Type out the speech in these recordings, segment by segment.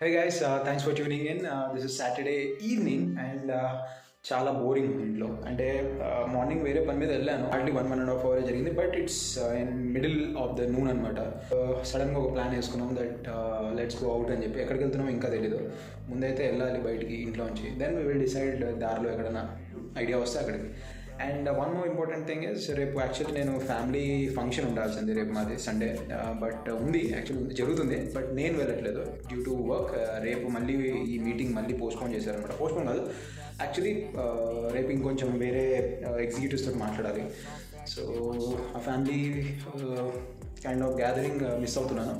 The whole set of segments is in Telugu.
Hey guys thanks for tuning in this is Saturday evening and చాలా బోరింగ్ ఇంట్లో. అంటే uh, మార్నింగ్ వేరే పని మీద వెళ్ళాను. Hardly one one and half hour జరిగింది but it's in middle of the noon అనమాట సడన్గా ఒక ప్లాన్ వేసుకున్నాం దట్ లెట్స్ గో అవుట్ అని చెప్పి. ఎక్కడికి వెళ్తున్నాం ఇంకా తెలీదు. ముందైతే వెళ్ళాలి బయటికి ఇంట్లోంచి దెన్ వీ విల్ డిసైడ్ దారిలో ఎక్కడైనా ఐడియా వస్తే అక్కడికి. And one more important thing is రేపు యాక్చువల్లీ నేను ఫ్యామిలీ ఫంక్షన్ ఉండాల్సింది రేపు మాది సండే బట్ uh, uh, ఉంది యాక్చువల్లీ ఉంది జరుగుతుంది. బట్ నేను వెళ్ళట్లేదు డ్యూ టు వర్క్ రేపు మళ్ళీ ఈ మీటింగ్ మళ్ళీ పోస్ట్పోన్ చేశారనమాట పోస్ట్పోన్ కాదు. యాక్చువల్లీ uh, రేపు ఇంకొంచెం వేరే ఎగ్జిక్యూటివ్స్తో మాట్లాడాలి. సో ఆ family kind of gathering miss అవుతున్నాను.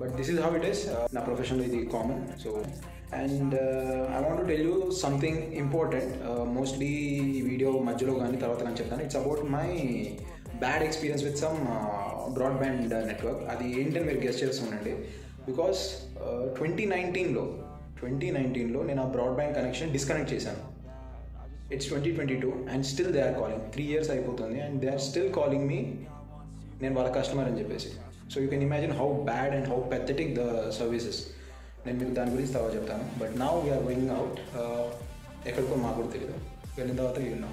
But this is how it is నా ప్రొఫెషన్లో ఇది common so and I want tell you something important mostly ఈ వీడియో మధ్యలో కానీ తర్వాత కానీ చెప్తాను. It's about my bad experience with some broadband network అది ఏంటని మీరు గెస్ట్ చేస్తూ ఉండండి. బికాస్ ట్వంటీ నైన్టీన్లో ట్వంటీ నైన్టీన్లో నేను ఆ బ్రాడ్బ్యాండ్ కనెక్షన్ డిస్కనెక్ట్ చేశాను. It's twenty twenty two and still they are calling three years అయిపోతుంది and they are still calling me నేను వాళ్ళ కస్టమర్ అని చెప్పేసి. So you can imagine how bad and how pathetic the services నేను మీకు దాని గురించి తర్వాత చెప్తాను. బట్ నా వీఆర్ గోయింగ్ అవుట్ ఎక్కడికో మాకు కూడా తెలియదు వెళ్ళిన తర్వాత విన్నాం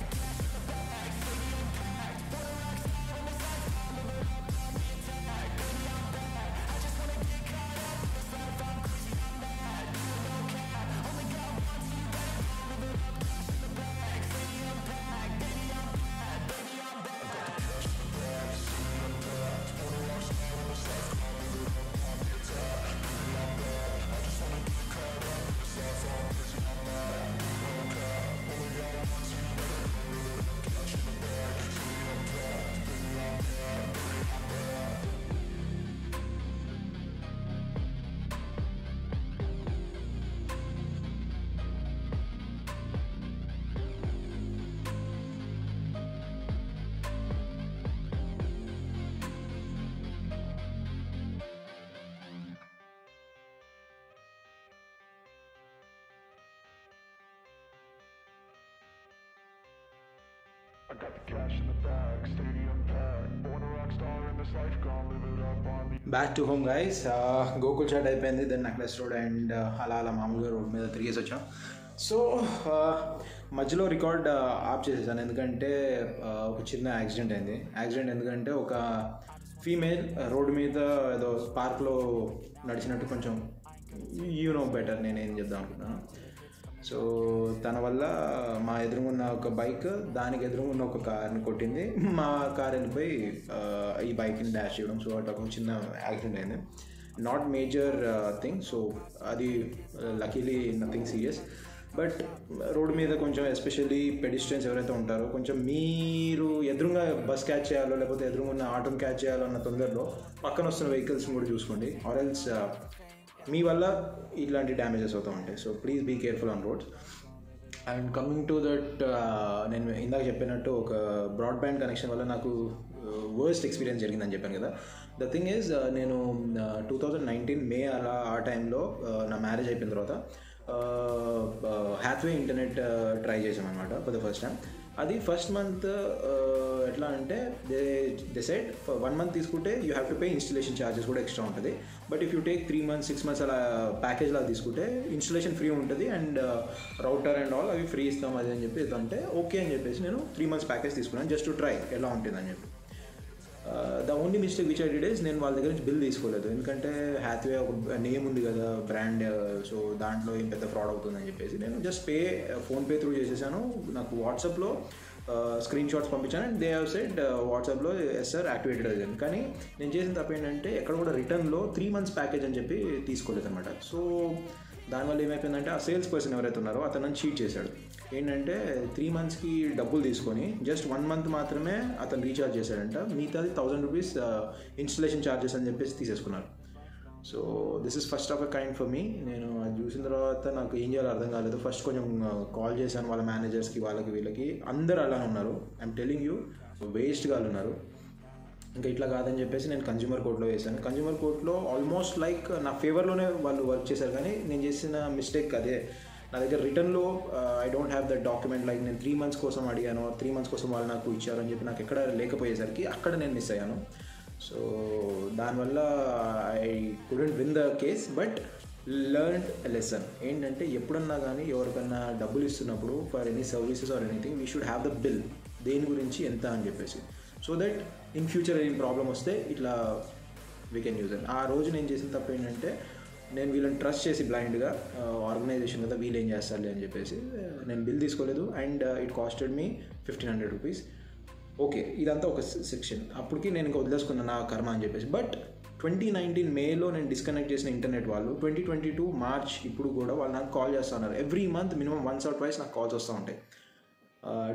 I got the cash in the bag, stadium packed. Born a rock star in this life, live it up on the back to home guys Gokul Chat అయిపోయింది దెన్ నెక్లెస్ రోడ్ అండ్ అలా అలా మామూలుగా రోడ్ మీద తిరిగేసి వచ్చాం. సో uh, మధ్యలో రికార్డ్ uh, ఆఫ్ చేసేసాను. ఎందుకంటే uh, ఒక చిన్న యాక్సిడెంట్ అయింది. యాక్సిడెంట్ ఎందుకంటే ఒక ఫీమేల్ రోడ్డు మీద ఏదో పార్క్లో నడిచినట్టు కొంచెం యూ నో బెటర్ నేనేం చెప్దాం అనుకుంటున్నాను సో తన వల్ల మా ఎదురుగున్న ఒక బైక్ దానికి ఎదురుగున్న ఒక కార్ని కొట్టింది. మా కార్ వెళ్ళిపోయి ఈ బైక్ని డాష్ చేయడం. సో అటు ఒక చిన్న యాక్సిడెంట్ అయింది. నాట్ మేజర్ థింగ్ సో అది luckily nothing serious but road మీద కొంచెం ఎస్పెషల్లీ పెడిస్టెన్స్ ఎవరైతే ఉంటారో కొంచెం మీరు ఎదురుగా బస్ క్యాచ్ చేయాలో లేకపోతే ఎదురుగా ఉన్న ఆటోని క్యాచ్ చేయాలో అన్న తొందరలో పక్కన వస్తున్న వెహికల్స్ని కూడా చూసుకోండి. ఆర్ ఎల్స్ మీ వల్ల ఇట్లాంటి డ్యామేజెస్ అవుతూ ఉంటాయి so please be careful on roads and coming to that నేను ఇందాక చెప్పినట్టు ఒక బ్రాడ్బ్యాండ్ కనెక్షన్ వల్ల నాకు uh, వర్స్ట్ ఎక్స్పీరియన్స్ జరిగిందని చెప్పాను కదా. ద థింగ్ ఈజ్ నేను టూ థౌజండ్ నైన్టీన్ మే అలా ఆ టైంలో uh, నా మ్యారేజ్ అయిపోయిన తర్వాత హ్యాత్వే ఇంటర్నెట్ ట్రై చేసాం అనమాట ఫర్ ద ఫస్ట్ టైం అది ఫస్ట్ మంత్ ఎట్లా అంటే they they side one month తీసుకుంటే you have to pay installation charges కూడా ఎక్స్ట్రా ఉంటుంది. But if you take three months six months అలా ప్యాకేజ్ అలా తీసుకుంటే ఇన్స్టలేషన్ ఫ్రీ ఉంటుంది అండ్ రౌటర్ అండ్ ఆల్ అవి ఫ్రీ ఇస్తాం అది అని చెప్పి అంటే ఓకే అని చెప్పేసి నేను త్రీ మంత్స్ ప్యాకేజ్ తీసుకున్నాను జస్ట్ టు ట్రై ఎలా ఉంటుందని చెప్పి. The only mistake which I did is నేను వాళ్ళ దగ్గర నుంచి బిల్ తీసుకోలేదు. ఎందుకంటే హ్యాత్వే ఒక నేమ్ ఉంది కదా బ్రాండ్ సో uh, దాంట్లో ఏం పెద్ద ఫ్రాడ్ అవుతుందని చెప్పేసి నేను జస్ట్ పే ఫోన్పే త్రూ చేసేసాను. నాకు వాట్సాప్లో స్క్రీన్ షాట్స్ పంపించాను అండ్ దే హావ్ సెడ్ వాట్సాప్లో ఎస్ సార్ యాక్టివేటెడ్ అయ్యాను కానీ నేను చేసిన తప్పు ఏంటంటే ఎక్కడ కూడా రిటర్న్లో త్రీ మంత్స్ ప్యాకేజ్ అని చెప్పి తీసుకోలేదు అనమాట సో దానివల్ల ఏమైపోయిందంటే ఆ సేల్స్ పర్సన్ ఎవరైతే ఉన్నారో అతను చీట్ చేశాడు. ఏంటంటే త్రీ మంత్స్కి డబ్బులు తీసుకొని జస్ట్ వన్ మంత్ మాత్రమే అతను రీఛార్జ్ చేశాడంట. మిగతాది థౌసండ్ రూపీస్ ఇన్స్టలేషన్ ఛార్జెస్ అని చెప్పేసి తీసేసుకున్నారు. So this is first of a kind for me నేను అది చూసిన తర్వాత నాకు ఏం చేయాలో అర్థం కాలేదు. ఫస్ట్ కొంచెం uh, కాల్ చేశాను వాళ్ళ మేనేజర్స్కి వాళ్ళకి వీళ్ళకి. అందరు అలానే ఉన్నారు. ఐఎమ్ టెలింగ్ యూ వేస్ట్గా ఉన్నారు. ఇంకా ఇట్లా కాదని చెప్పేసి నేను కన్జ్యూమర్ కోర్ట్లో వేశాను. కన్జ్యూమర్ కోర్ట్లో ఆల్మోస్ట్ లైక్ నా ఫేవర్లోనే వాళ్ళు వర్క్ చేశారు. కానీ నేను చేసిన మిస్టేక్ అదే. నా దగ్గర రిటర్న్లో I don't have that document like నేను త్రీ మంత్స్ కోసం అడిగాను త్రీ మంత్స్ కోసం వాళ్ళు నాకు ఇచ్చారు అని చెప్పి నాకు ఎక్కడ లేకపోయేసరికి అక్కడ నేను మిస్ అయ్యాను. సో దానివల్ల I couldn't win the case but learn lesson ఏంటంటే ఎప్పుడన్నా కానీ ఎవరికన్నా డబ్బులు ఇస్తున్నప్పుడు for any services or anything we should have the bill దేని గురించి ఎంత అని చెప్పేసి. సో దట్ ఇన్ ఫ్యూచర్ ఏం ప్రాబ్లం వస్తే ఇట్లా వీ కెన్ యూజ్ అండ్ ఆ రోజు నేను చేసిన తప్పు ఏంటంటే నేను వీళ్ళని ట్రస్ట్ చేసి బ్లైండ్గా ఆర్గనైజేషన్ కదా వీళ్ళు ఏం చేస్తారులే అని చెప్పేసి నేను బిల్ తీసుకోలేదు. And it costed me fifteen hundred rupees okay ఇదంతా ఒక సెక్షన్ అప్పటికి నేను ఇంకా వదిలేసుకున్నాను నా కర్మ అని చెప్పేసి. బట్ ట్వంటీ నైన్టీన్ మేలో నేను డిస్కనెక్ట్ చేసిన ఇంటర్నెట్ వాళ్ళు ట్వంటీ ట్వంటీ టూ మార్చ్ ఇప్పుడు కూడా వాళ్ళు నాకు కాల్ చేస్తూ ఉన్నారు every month minimum once or twice నాకు కాల్స్ వస్తూ ఉంటాయి.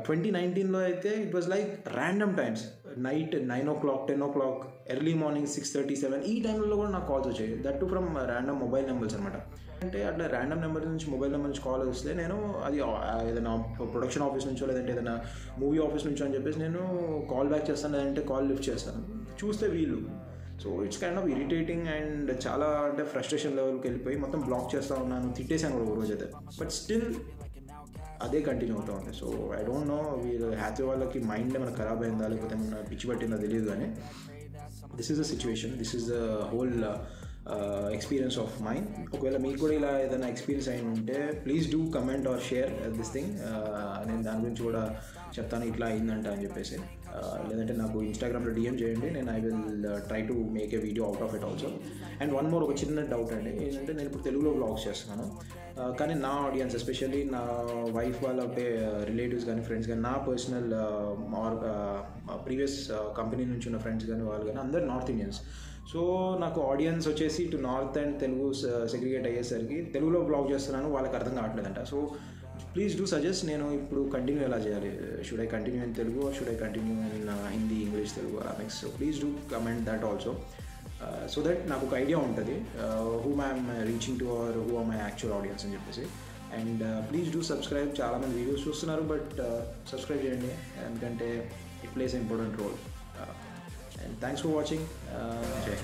ట్వంటీ నైన్టీన్లో అయితే it was like random times night nine o'clock ten o'clock early morning six thirty seven ఈ టైంలో కూడా నాకు కాల్స్ వచ్చాయి. That to from random mobile numbers అనమాట అంటే అట్లా ర్యాండమ్ నెంబర్ నుంచి మొబైల్ నెంబర్ నుంచి కాల్ వస్తే నేను అది ఏదైనా ప్రొడక్షన్ ఆఫీస్ నుంచో లేదంటే ఏదైనా మూవీ ఆఫీస్ నుంచో అని చెప్పేసి నేను కాల్ బ్యాక్ చేస్తాను. లేదంటే కాల్ లిఫ్ట్ చేస్తాను. చూస్తే వీళ్ళు so it's kind of irritating and చాలా అంటే ఫ్రస్ట్రేషన్ లెవెల్కి వెళ్ళిపోయి మొత్తం బ్లాక్ చేస్తూ ఉన్నాను. తిట్టేశాను కూడా ఒక రోజు అయితే బట్ స్టిల్ అదే కంటిన్యూ అవుతా ఉంది సో ఐ డోంట్ నో వీళ్ళు హ్యాపీ వాళ్ళకి మైండ్ ఏమైనా ఖరాబ్ అయిందా లేకపోతే ఏమైనా పిచ్చి పట్టిందా తెలియదు కానీ this is the situation this is the whole experience of mind ఒకవేళ మీకు కూడా ఇలా ఏదైనా ఎక్స్పీరియన్స్ అయిన ఉంటే please do comment or share this thing నేను దాని గురించి కూడా చెప్తాను ఇట్లా అయిందంట అని చెప్పేసి. లేదంటే నాకు ఇన్స్టాగ్రామ్లో డిఎం చేయండి నేను I will try to make a video out of it also and one more ఒక చిన్న డౌట్ అండి ఏంటంటే నేను ఇప్పుడు తెలుగులో బ్లాగ్స్ చేస్తున్నాను. కానీ నా ఆడియన్స్ ఎస్పెషల్లీ నా వైఫ్ వాళ్ళ రిలేటివ్స్ కానీ ఫ్రెండ్స్ కానీ నా పర్సనల్ ఆర్ ప్రీవియస్ కంపెనీ నుంచి ఉన్న ఫ్రెండ్స్ కానీ వాళ్ళు కానీ అందరు నార్త్ ఇండియన్స్ సో నాకు ఆడియన్స్ వచ్చేసి ఇటు నార్త్ అండ్ తెలుగు సెగ్రిగేట్ అయ్యేసరికి తెలుగులో బ్లాగ్ చేస్తున్నాను వాళ్ళకి అర్థం కావట్లేదంట. సో ప్లీజ్ డూ సజెస్ట్ నేను ఇప్పుడు కంటిన్యూ ఎలా చేయాలి? Should I continue in Telugu or should I continue in Hindi English Telugu అలా mix so please do comment that also so that నాకు ఒక ఐడియా ఉంటుంది. Who I'm reaching to our who are my actual audience అని చెప్పేసి. అండ్ ప్లీజ్ డూ సబ్స్క్రైబ్ చాలామంది వీడియోస్ చూస్తున్నారు బట్ సబ్స్క్రైబ్ చేయండి. ఎందుకంటే it plays important role and thanks for watching జై